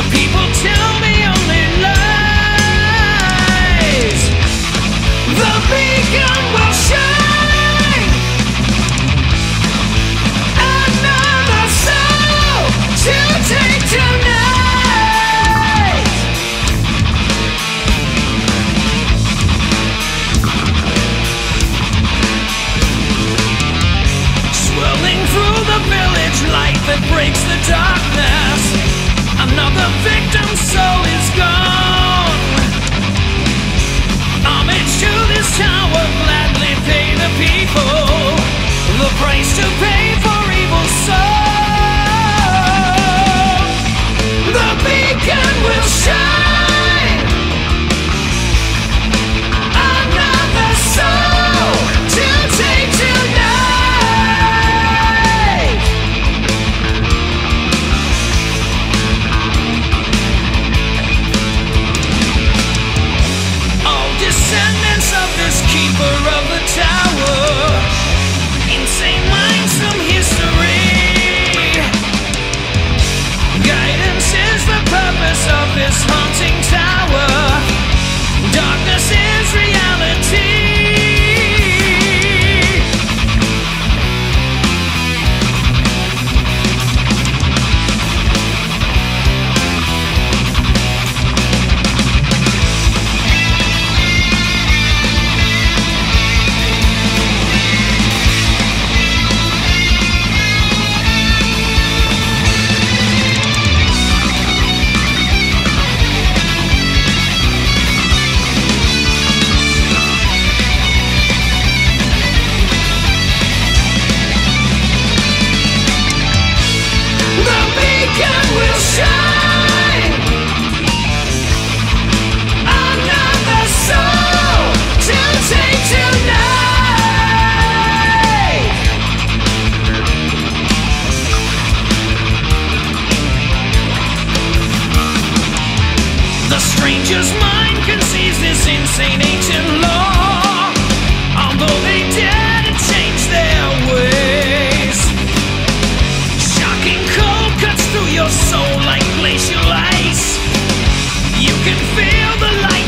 The people tell me only lies. The beacon Yeah! can feel the light.